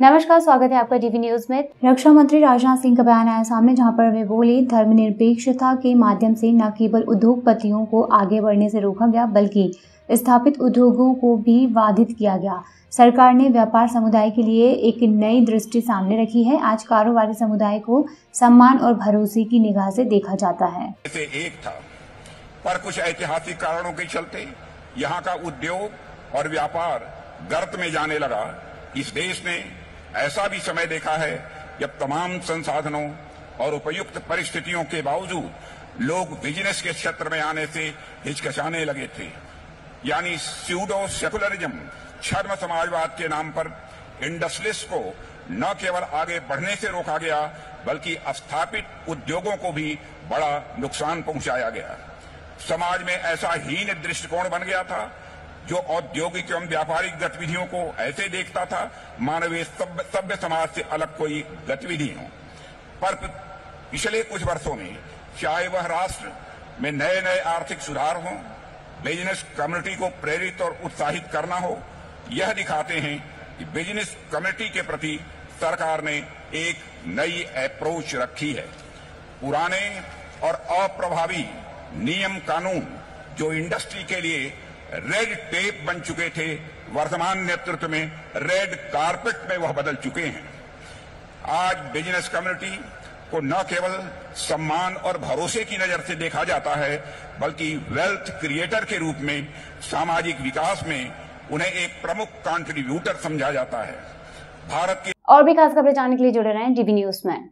नमस्कार, स्वागत है आपका टीवी न्यूज़ में। रक्षा मंत्री राजनाथ सिंह का बयान आया सामने, जहाँ पर वे बोले, धर्मनिरपेक्षता के माध्यम से न केवल उद्योगपतियों को आगे बढ़ने से रोका गया, बल्कि स्थापित उद्योगों को भी बाधित किया गया। सरकार ने व्यापार समुदाय के लिए एक नई दृष्टि सामने रखी है। आज कारोबारी समुदाय को सम्मान और भरोसे की निगाह से देखा जाता है। एक था, पर कुछ ऐतिहासिक कारणों के चलते यहाँ का उद्योग और व्यापार गर्त में जाने लगा। इस देश ने ऐसा भी समय देखा है जब तमाम संसाधनों और उपयुक्त परिस्थितियों के बावजूद लोग बिज़नेस के क्षेत्र में आने से हिचकिचाने लगे थे। यानी स्यूडो सेकुलरिज्म छर्म समाजवाद के नाम पर इंडस्ट्रियलिस्ट को न केवल आगे बढ़ने से रोका गया, बल्कि स्थापित उद्योगों को भी बड़ा नुकसान पहुँचाया गया। समाज में ऐसा हीन दृष्टिकोण बन गया था जो औद्योगिक एवं व्यापारिक गतिविधियों को ऐसे देखता था, मानवीय सभ्य समाज से अलग कोई गतिविधि हो। पर पिछले कुछ वर्षों में चाहे वह राष्ट्र में नए नए आर्थिक सुधार हों बिज़नेस कम्युनिटी को प्रेरित और उत्साहित करना हो, यह दिखाते हैं कि बिज़नेस कम्युनिटी के प्रति सरकार ने एक नई अप्रोच रखी है। पुराने और अप्रभावी नियम कानून जो इंडस्ट्री के लिए रेड टेप बन चुके थे। वर्तमान नेतृत्व में रेड कारपेट में वह बदल चुके हैं। आज बिज़नेस कम्युनिटी को न केवल सम्मान और भरोसे की नज़र से देखा जाता है, बल्कि वेल्थ क्रिएटर के रूप में, सामाजिक विकास में उन्हें एक प्रमुख कंट्रीब्यूटर समझा जाता है। भारत की और भी खास खबरें जानने के लिए जुड़े रहें डीबी न्यूज़ में।